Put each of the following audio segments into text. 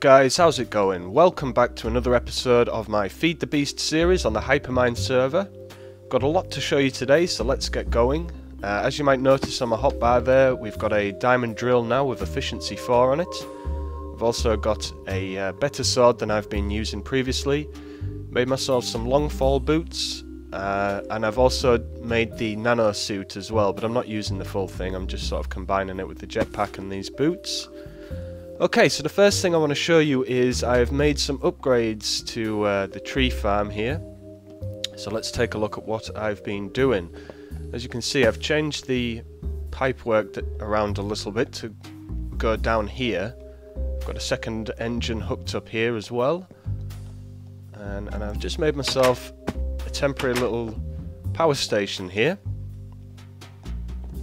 guys, how's it going? Welcome back to another episode of my Feed the Beast series on the Hypermine server. Got a lot to show you today, so let's get going. Uh, as you might notice on my hotbar there, we've got a diamond drill now with efficiency 4 on it. I've also got a uh, better sword than I've been using previously. Made myself some long fall boots, uh, and I've also made the nano suit as well, but I'm not using the full thing, I'm just sort of combining it with the jetpack and these boots. Okay, so the first thing I want to show you is I've made some upgrades to uh, the tree farm here. So let's take a look at what I've been doing. As you can see, I've changed the pipework around a little bit to go down here. I've got a second engine hooked up here as well. And, and I've just made myself a temporary little power station here.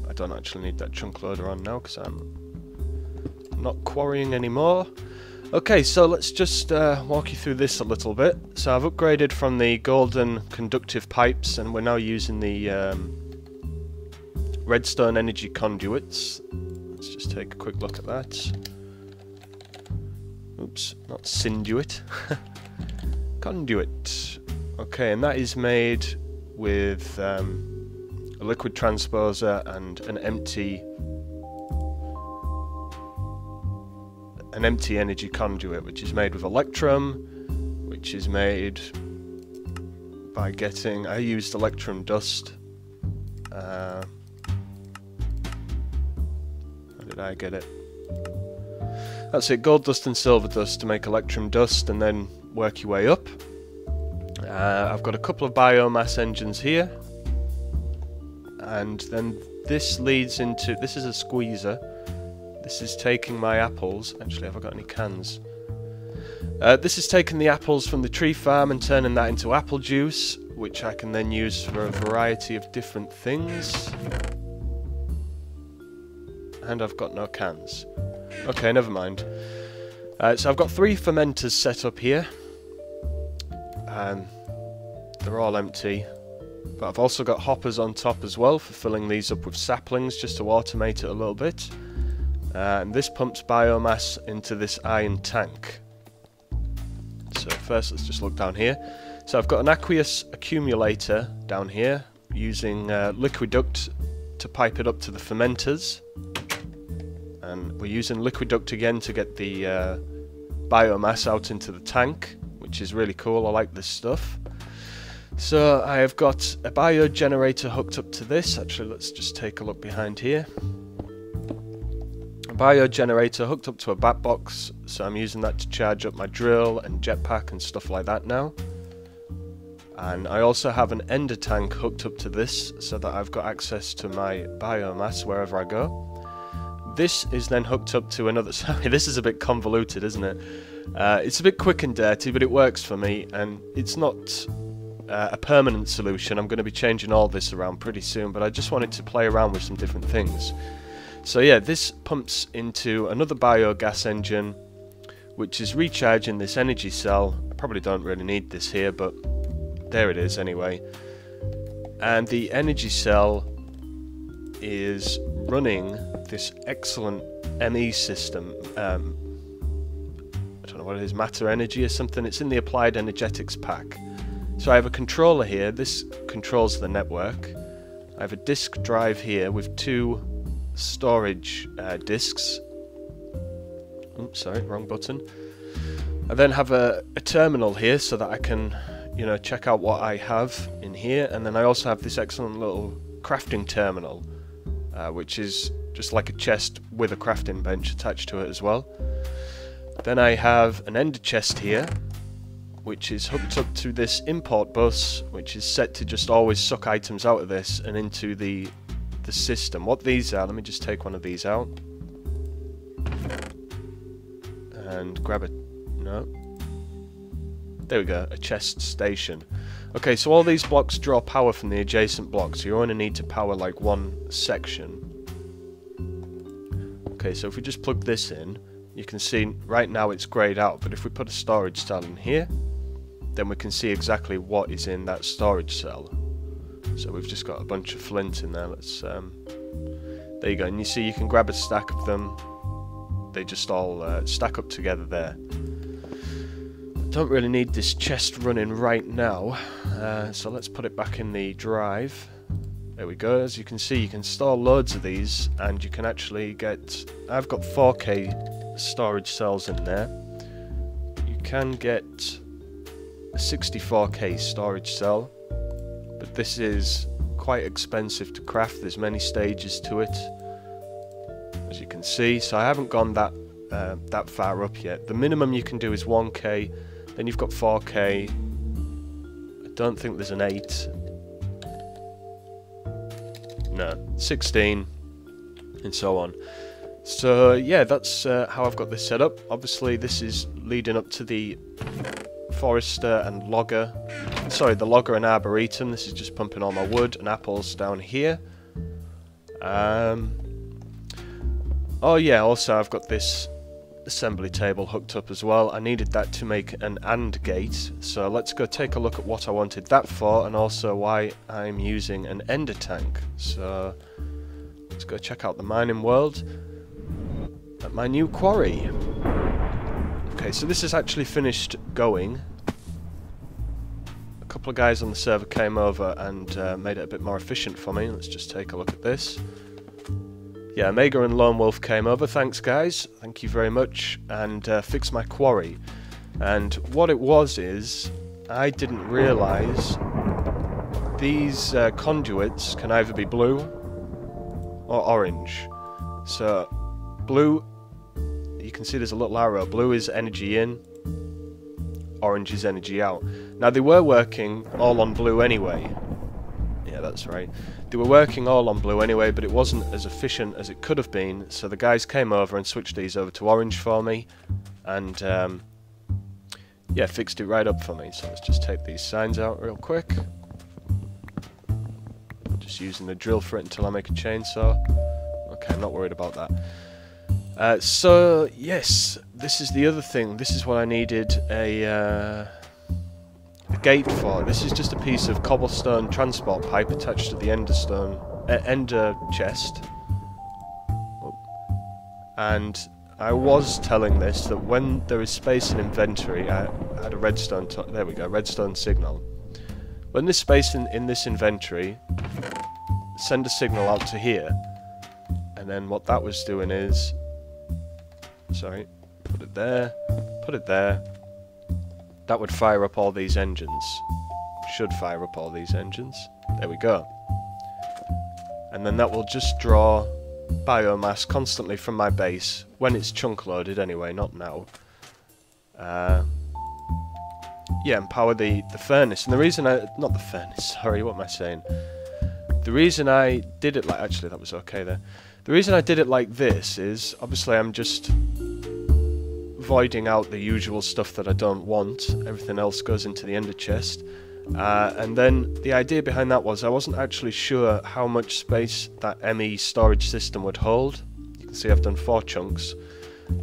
I don't actually need that chunk loader on now because I'm not quarrying anymore. Okay, so let's just uh, walk you through this a little bit. So I've upgraded from the golden conductive pipes and we're now using the um, redstone energy conduits. Let's just take a quick look at that. Oops, not sinduit. Conduit. Okay, and that is made with um, a liquid transposer and an empty an empty energy conduit, which is made with electrum, which is made by getting. I used electrum dust. Uh, how did I get it? That's it, gold dust and silver dust to make electrum dust and then work your way up. Uh, I've got a couple of biomass engines here. And then this leads into, this is a squeezer this is taking my apples. Actually, have I got any cans? Uh, this is taking the apples from the tree farm and turning that into apple juice, which I can then use for a variety of different things. And I've got no cans. Okay, never mind. Uh, so I've got three fermenters set up here. Um, they're all empty. But I've also got hoppers on top as well for filling these up with saplings just to automate it a little bit. Uh, and this pumps biomass into this iron tank. So first let's just look down here. So I've got an aqueous accumulator down here using uh, Liquiduct to pipe it up to the fermenters. And we're using Liquiduct again to get the uh, biomass out into the tank, which is really cool. I like this stuff. So I have got a bio generator hooked up to this. Actually, let's just take a look behind here bio generator hooked up to a bat box, so I'm using that to charge up my drill and jetpack and stuff like that now. And I also have an ender tank hooked up to this so that I've got access to my biomass wherever I go. This is then hooked up to another... Sorry, this is a bit convoluted, isn't it? Uh, it's a bit quick and dirty, but it works for me, and it's not uh, a permanent solution. I'm going to be changing all this around pretty soon, but I just wanted to play around with some different things. So yeah, this pumps into another biogas engine, which is recharging this energy cell. I probably don't really need this here, but there it is anyway. And the energy cell is running this excellent ME system. Um, I don't know what it is, matter energy or something. It's in the Applied Energistics pack. So I have a controller here. This controls the network. I have a disk drive here with two storage uh, disks. Oops, sorry, wrong button. I then have a, a terminal here so that I can, you know, check out what I have in here, and then I also have this excellent little crafting terminal, uh, which is just like a chest with a crafting bench attached to it as well. Then I have an ender chest here, which is hooked up to this import bus, which is set to just always suck items out of this and into the the system. What these are, let me just take one of these out. And grab it. No. There we go, a chest station. Okay, so all these blocks draw power from the adjacent blocks, so you only need to power like one section. Okay, so if we just plug this in, you can see right now it's greyed out, but if we put a storage cell in here, then we can see exactly what is in that storage cell. So we've just got a bunch of flint in there. Let's um, there you go. And you see you can grab a stack of them. they just all uh, stack up together there. Don't really need this chest running right now, uh, so let's put it back in the drive. There we go, as you can see you can store loads of these and you can actually get... I've got 4k storage cells in there. You can get a 64k storage cell, this is quite expensive to craft, there's many stages to it as you can see. So I haven't gone that uh, that far up yet. The minimum you can do is 1k then you've got 4k I don't think there's an 8 no 16 and so on. So yeah that's uh, how I've got this set up. Obviously this is leading up to the forester and logger sorry, the logger and arboretum. This is just pumping all my wood and apples down here. Um, oh yeah, also I've got this assembly table hooked up as well. I needed that to make an AND gate, so let's go take a look at what I wanted that for and also why I'm using an ender tank. So let's go check out the mining world at my new quarry. Okay, so this is actually finished going A couple of guys on the server came over and uh, made it a bit more efficient for me. Let's just take a look at this. Yeah, Mega and Lone Wolf came over. Thanks, guys. Thank you very much. And uh, fixed my quarry. And what it was is, I didn't realise these uh, conduits can either be blue or orange. So, blue, you can see there's a little arrow. Blue is energy in, orange is energy out. Now they were working all on blue anyway. Yeah, that's right. They were working all on blue anyway, but it wasn't as efficient as it could have been, so the guys came over and switched these over to orange for me, and um, yeah, fixed it right up for me. So let's just take these signs out real quick. Just using the drill for it until I make a chainsaw. Okay, I'm not worried about that. Uh, so, yes, this is the other thing. This is what I needed a... Uh, a gate for. This is just a piece of cobblestone transport pipe attached to the ender stone, uh, ender chest. And I was telling this that when there is space in inventory, I had a redstone, there we go, redstone signal. When there's space in, in this inventory, send a signal out to here. And then what that was doing is, sorry, put it there, put it there, that would fire up all these engines. Should fire up all these engines. There we go. And then that will just draw biomass constantly from my base, when it's chunk loaded anyway, not now. Uh, yeah, and power the, the furnace. And the reason I... Not the furnace, sorry, what am I saying? The reason I did it like... Actually, that was okay there. The reason I did it like this is, obviously I'm just voiding out the usual stuff that I don't want. Everything else goes into the ender chest. Uh, and then the idea behind that was I wasn't actually sure how much space that ME storage system would hold. You can see I've done four chunks.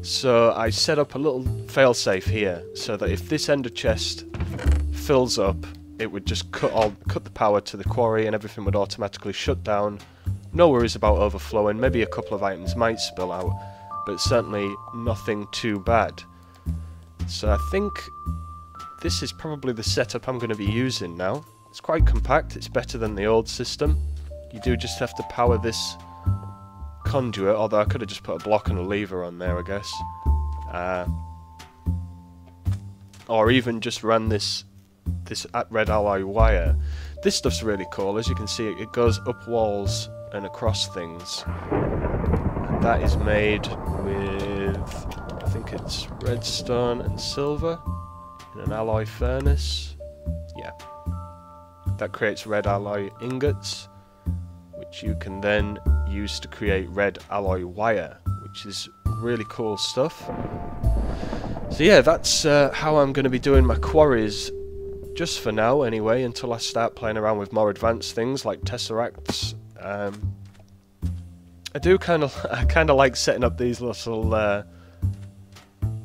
So I set up a little failsafe here so that if this ender chest fills up, it would just cut all cut the power to the quarry and everything would automatically shut down. No worries about overflowing, maybe a couple of items might spill out but certainly nothing too bad. So I think this is probably the setup I'm going to be using now. It's quite compact, it's better than the old system. You do just have to power this conduit, although I could have just put a block and a lever on there, I guess. Uh, or even just run this this red alloy wire. This stuff's really cool, as you can see it goes up walls and across things. And that is made with, I think it's redstone and silver in an alloy furnace. Yeah. That creates red alloy ingots, which you can then use to create red alloy wire, which is really cool stuff. So yeah, that's uh, how I'm going to be doing my quarries just for now anyway, until I start playing around with more advanced things like tesseracts, um, I do kind of, I kind of like setting up these little, uh,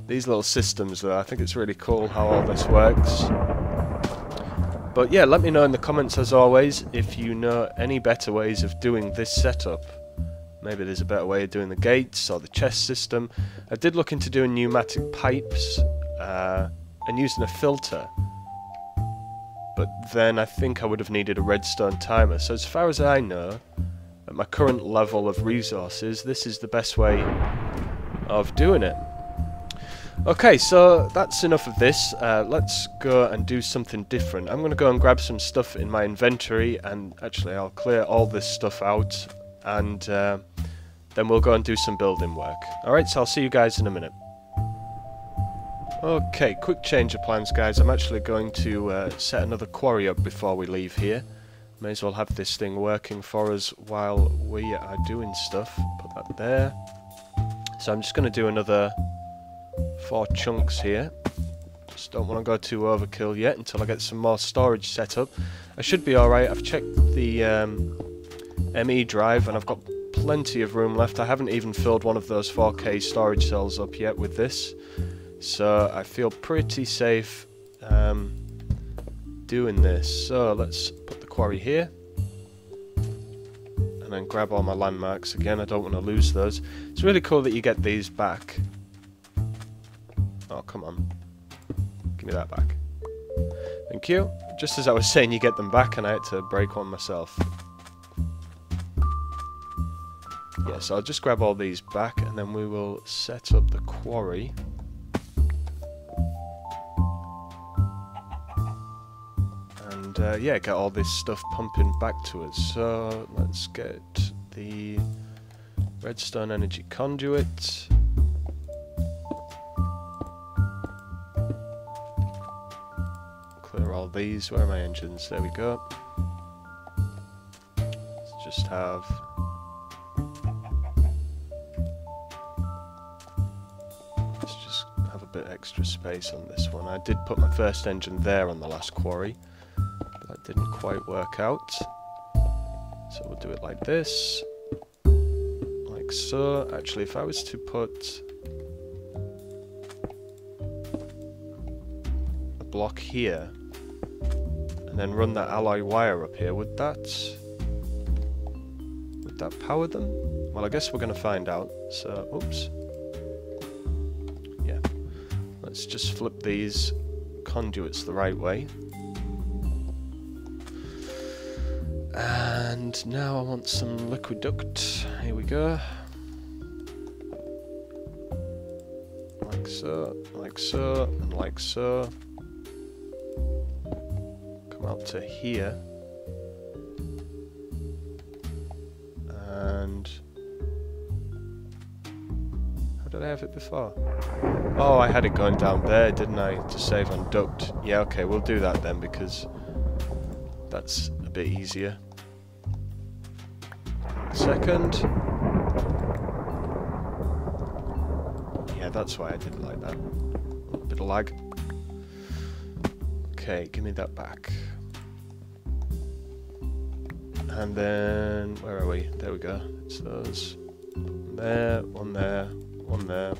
these little systems. Though I think it's really cool how all this works. But yeah, let me know in the comments as always if you know any better ways of doing this setup. Maybe there's a better way of doing the gates or the chest system. I did look into doing pneumatic pipes uh, and using a filter. But then I think I would have needed a redstone timer. So as far as I know, at my current level of resources, this is the best way of doing it. Okay, so that's enough of this. Uh, let's go and do something different. I'm going to go and grab some stuff in my inventory and actually I'll clear all this stuff out and uh, then we'll go and do some building work. Alright, so I'll see you guys in a minute. Okay, quick change of plans guys. I'm actually going to uh, set another quarry up before we leave here. May as well have this thing working for us while we are doing stuff. Put that there. So I'm just going to do another four chunks here. Just don't want to go too overkill yet until I get some more storage set up. I should be alright. I've checked the um, ME drive and I've got plenty of room left. I haven't even filled one of those 4K storage cells up yet with this. So I feel pretty safe um, doing this. So let's put quarry here. And then grab all my landmarks again. I don't want to lose those. It's really cool that you get these back. Oh, come on. Give me that back. Thank you. Just as I was saying you get them back and I had to break one myself. Yeah, so I'll just grab all these back and then we will set up the quarry. Uh, yeah, get all this stuff pumping back to us. So let's get the redstone energy conduit. Clear all these. Where are my engines? There we go. Let's just have let's just have a bit extra space on this one. I did put my first engine there on the last quarry, didn't quite work out. So we'll do it like this, like so. Actually, if I was to put a block here, and then run that alloy wire up here, would that would that power them? Well, I guess we're going to find out. So, oops. Yeah. Let's just flip these conduits the right way. And now I want some liquid duct. Here we go. Like so, like so, and like so. Come out to here. And how did I have it before? Oh, I had it going down there, didn't I, to save on duct. Yeah, okay, we'll do that then because that's a bit easier. Second. Yeah, that's why I didn't like that. A bit of lag. Okay, give me that back. And then, where are we? There we go. It's those. One there, one there, one there.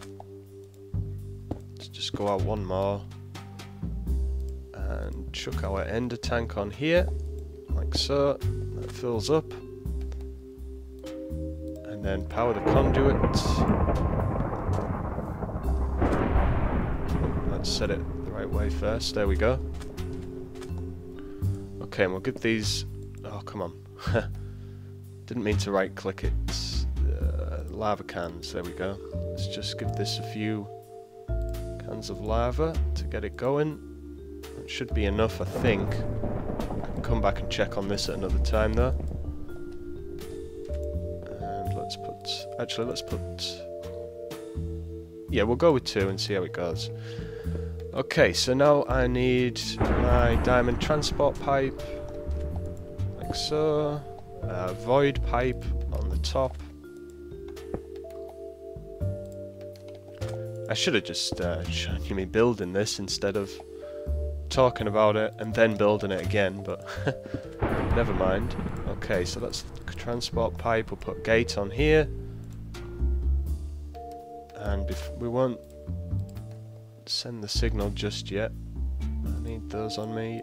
Let's just go out one more. And chuck our ender tank on here. Like so. That fills up. And then power the conduit. Let's set it the right way first. There we go. Okay, and we'll give these... Oh, come on. Didn't mean to right click it. Uh, lava cans, there we go. Let's just give this a few cans of lava to get it going. It should be enough, I think. Come back and check on this at another time though. Let's put... Actually, let's put... Yeah, we'll go with two and see how it goes. Okay, so now I need my diamond transport pipe, like so, uh, void pipe on the top. I should have just uh, shown you me building this instead of talking about it and then building it again, but never mind. Okay, so that's transport pipe, we'll put gate on here. And we won't send the signal just yet. I need those on me.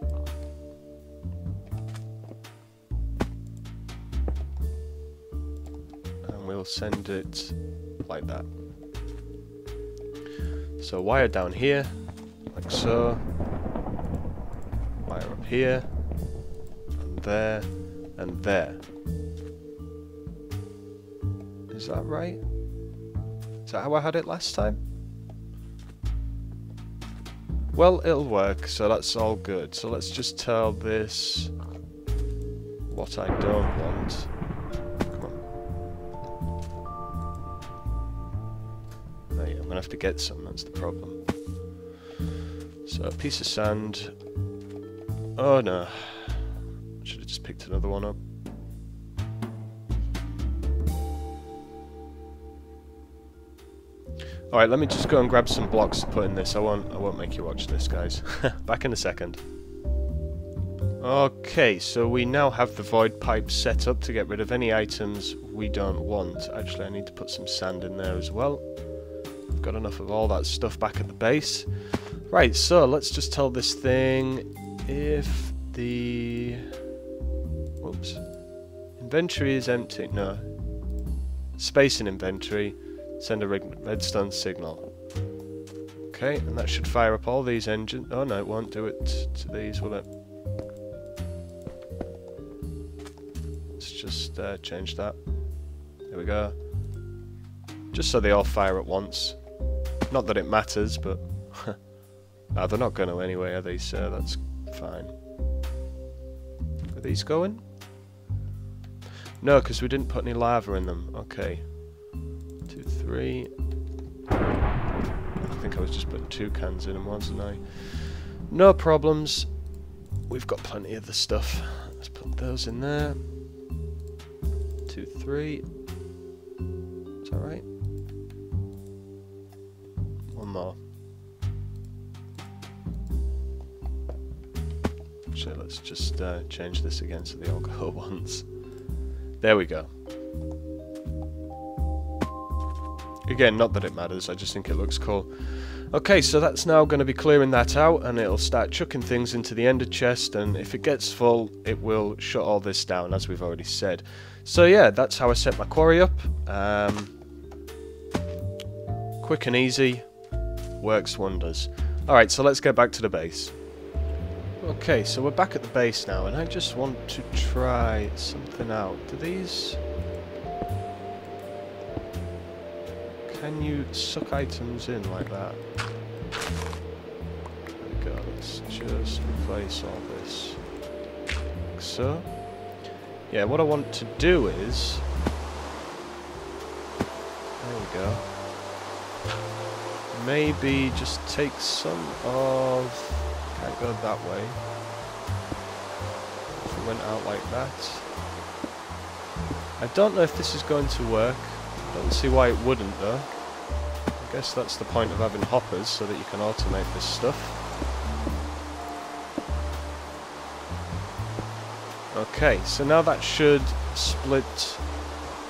And we'll send it like that. So wire down here, like so. Wire up here, and there, and there. Is that right? Is that how I had it last time? Well, it'll work, so that's all good. So let's just tell this what I don't want. Come on. Right yeah, I'm gonna have to get some, that's the problem. So, a piece of sand. Oh no. Another one up. Alright, let me just go and grab some blocks to put in this. I won't I won't make you watch this, guys. Back in a second. Okay, so we now have the void pipe set up to get rid of any items we don't want. Actually, I need to put some sand in there as well. I've got enough of all that stuff back at the base. Right, so let's just tell this thing if the... Whoops. Inventory is empty. No. Space in inventory. Send a redstone signal. Okay, and that should fire up all these engines. Oh no, it won't do it to these, will it? Let's just uh, change that. There we go. Just so they all fire at once. Not that it matters, but... no, they're not going to anyway, are they, sir? that's fine. Are these going? No, because we didn't put any lava in them. Okay. Two, three. I think I was just putting two cans in them, wasn't I? No problems. We've got plenty of the stuff. Let's put those in there. Two, three. Is that right? One more. So let's just uh, change this again so they all go once. There we go. Again, not that it matters, I just think it looks cool. Okay, so that's now going to be clearing that out, and it'll start chucking things into the ender chest, and if it gets full, it will shut all this down, as we've already said. So yeah, that's how I set my quarry up. Um, quick and easy, works wonders. Alright, so let's get back to the base. Okay, so we're back at the base now, and I just want to try something out. Do these... Can you suck items in like that? There we go, let's just replace all this. Like so. Yeah, what I want to do is... There we go. Maybe just take some of... Can't go that way. If it went out like that. I don't know if this is going to work. Don't see why it wouldn't though. I guess that's the point of having hoppers, so that you can automate this stuff. Okay, so now that should split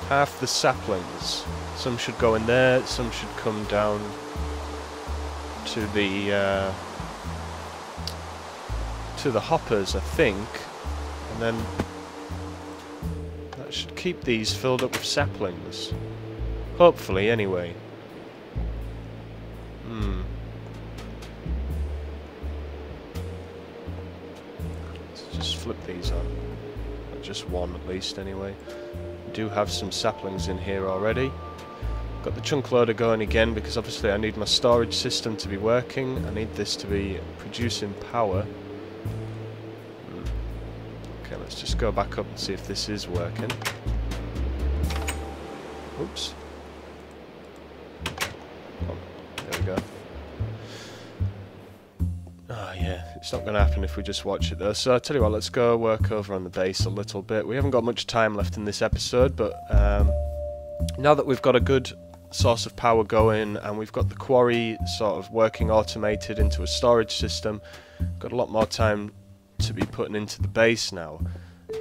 half the saplings. Some should go in there, some should come down to the uh, to the hoppers, I think, and then that should keep these filled up with saplings. Hopefully, anyway. Hmm. Let's just flip these on. Just one at least, anyway. We do have some saplings in here already. Got the chunk loader going again because obviously I need my storage system to be working. I need this to be producing power. Hmm. Okay, let's just go back up and see if this is working. Oops. There we go. Oh yeah, it's not going to happen if we just watch it though. So I tell you what, let's go work over on the base a little bit. We haven't got much time left in this episode, but um, now that we've got a good source of power going and we've got the quarry sort of working automated into a storage system, got a lot more time to be putting into the base now.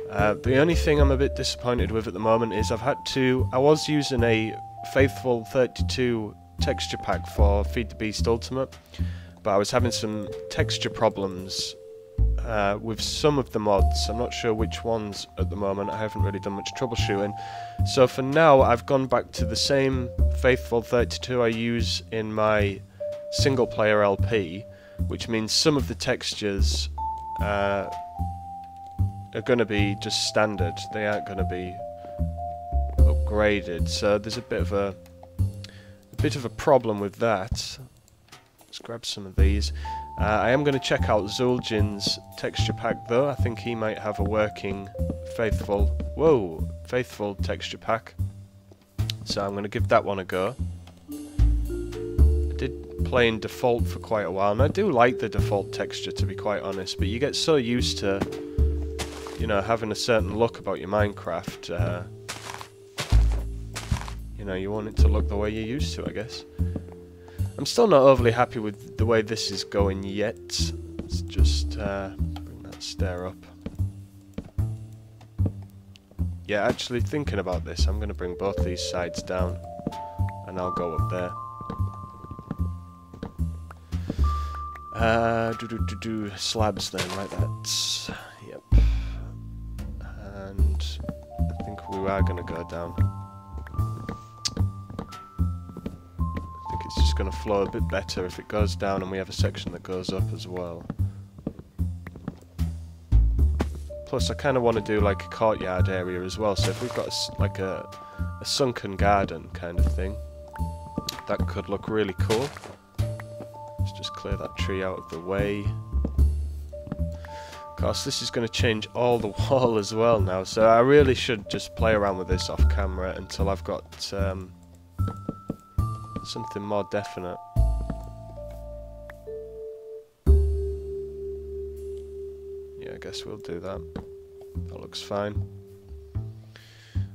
Uh, the only thing I'm a bit disappointed with at the moment is I've had to, I was using a Faithful 32 texture pack for Feed the Beast Ultimate, but I was having some texture problems uh, with some of the mods. I'm not sure which ones at the moment. I haven't really done much troubleshooting. So for now, I've gone back to the same Faithful 32 I use in my single player LP, which means some of the textures uh, are going to be just standard. They aren't going to be upgraded. So there's a bit of a, a bit of a problem with that. Let's grab some of these. Uh, I am going to check out Zueljin's texture pack though. I think he might have a working faithful, whoa, faithful texture pack. So I'm going to give that one a go. I did play in default for quite a while, and I do like the default texture to be quite honest, but you get so used to, you know, having a certain look about your Minecraft. Uh, you know, you want it to look the way you're used to, I guess. I'm still not overly happy with the way this is going yet. Let's just uh, bring that stair up. Yeah, actually thinking about this, I'm going to bring both these sides down and I'll go up there. Uh, do do do do slabs then, like that. Yep. And I think we are going to go down. Going to flow a bit better if it goes down and we have a section that goes up as well. Plus, I kind of want to do like a courtyard area as well, so if we've got a, like a, a sunken garden kind of thing, that could look really cool. Let's just clear that tree out of the way. Of course, this is going to change all the wall as well now, so I really should just play around with this off camera until I've got um, something more definite. Yeah, I guess we'll do that. That looks fine.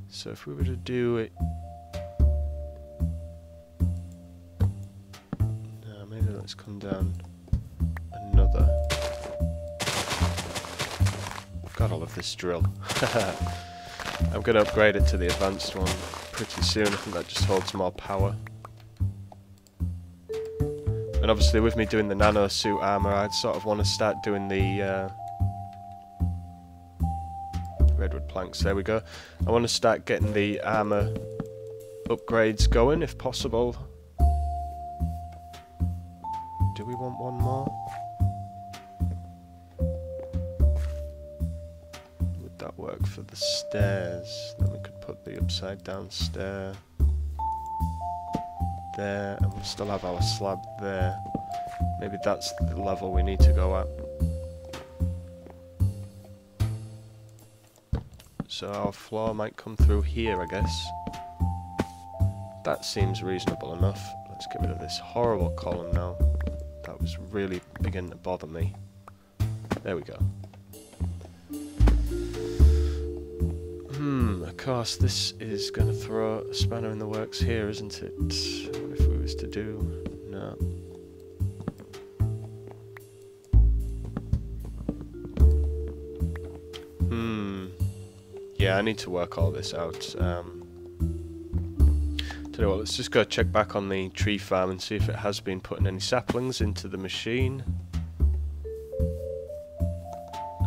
So if we were to do it... No, maybe let's come down another. God, I love this drill. I'm going to upgrade it to the advanced one pretty soon. I think that just holds more power. And obviously with me doing the nano suit armour, I'd sort of want to start doing the uh, redwood planks. There we go. I want to start getting the armour upgrades going if possible. Do we want one more? Would that work for the stairs? Then we could put the upside down stair there, and we'll still have our slab there. Maybe that's the level we need to go at. So our floor might come through here, I guess. That seems reasonable enough. Let's get rid of this horrible column now. That was really beginning to bother me. There we go. Hmm, of course, this is going to throw a spanner in the works here, isn't it? To do... No. Hmm. Yeah, I need to work all this out. Um, tell you what, let's just go check back on the tree farm and see if it has been putting any saplings into the machine.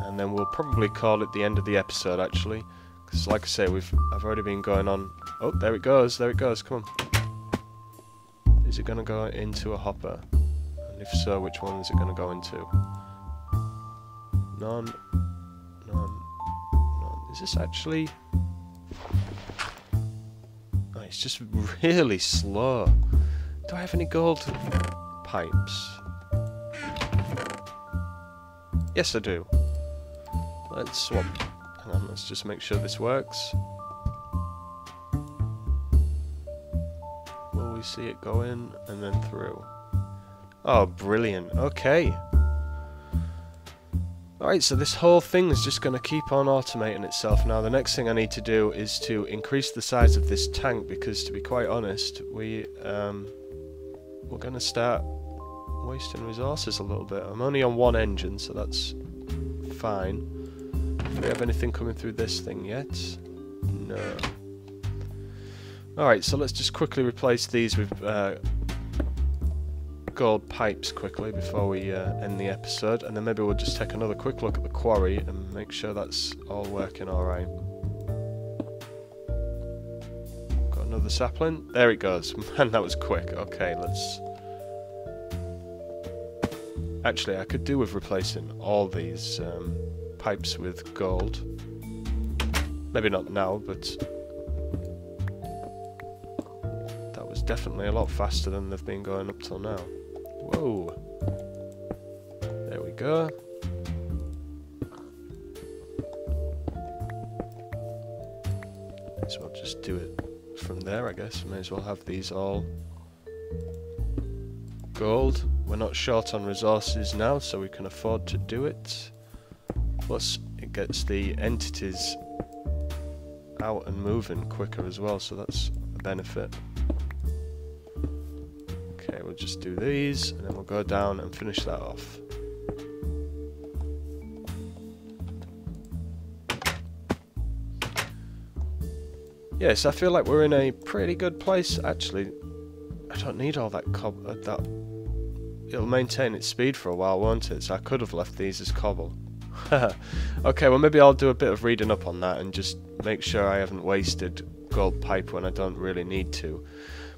And then we'll probably call it the end of the episode, actually. Because like I say, we've I've already been going on... Oh, there it goes, there it goes, come on. Is it going to go into a hopper? And if so, which one is it going to go into? None. None. None. Is this actually... Oh, it's just really slow. Do I have any gold pipes? Yes, I do. Let's swap Hang on, let's just make sure this works. See it go in and then through? Oh, brilliant. Okay. Alright, so this whole thing is just going to keep on automating itself. Now, the next thing I need to do is to increase the size of this tank, because to be quite honest, we, um, we're going to start wasting resources a little bit. I'm only on one engine, so that's fine. Do we have anything coming through this thing yet? No. Alright, so let's just quickly replace these with uh, gold pipes quickly before we uh, end the episode, and then maybe we'll just take another quick look at the quarry and make sure that's all working alright. Got another sapling. There it goes. Man, that was quick. Okay, let's... Actually, I could do with replacing all these um, pipes with gold. Maybe not now, but definitely a lot faster than they've been going up till now. Whoa. There we go. So I'll just do it from there, I guess. May as well have these all gold. We're not short on resources now, so we can afford to do it. Plus, it gets the entities out and moving quicker as well, so that's a benefit. Do these, and then we'll go down and finish that off. Yes, I feel like we're in a pretty good place, actually. I don't need all that cob... Uh, that... It'll maintain its speed for a while, won't it? So I could have left these as cobble. okay, well maybe I'll do a bit of reading up on that and just make sure I haven't wasted gold pipe when I don't really need to.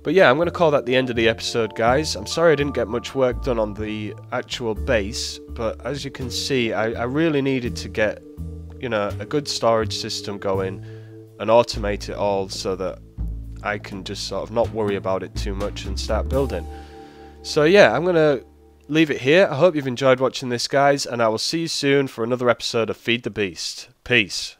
But yeah, I'm going to call that the end of the episode, guys. I'm sorry I didn't get much work done on the actual base, but as you can see, I, I really needed to get, you know, a good storage system going and automate it all so that I can just sort of not worry about it too much and start building. So yeah, I'm going to leave it here. I hope you've enjoyed watching this, guys, and I will see you soon for another episode of Feed the Beast. Peace.